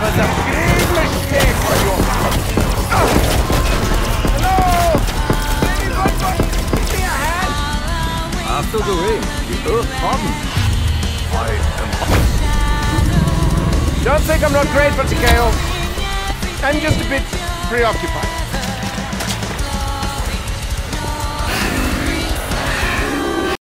was a great mistake for you. Hello? Anyone give me a hand? After the rain, the earth hardens. I am Don't think I'm not grateful to Kale. I'm just a bit preoccupied.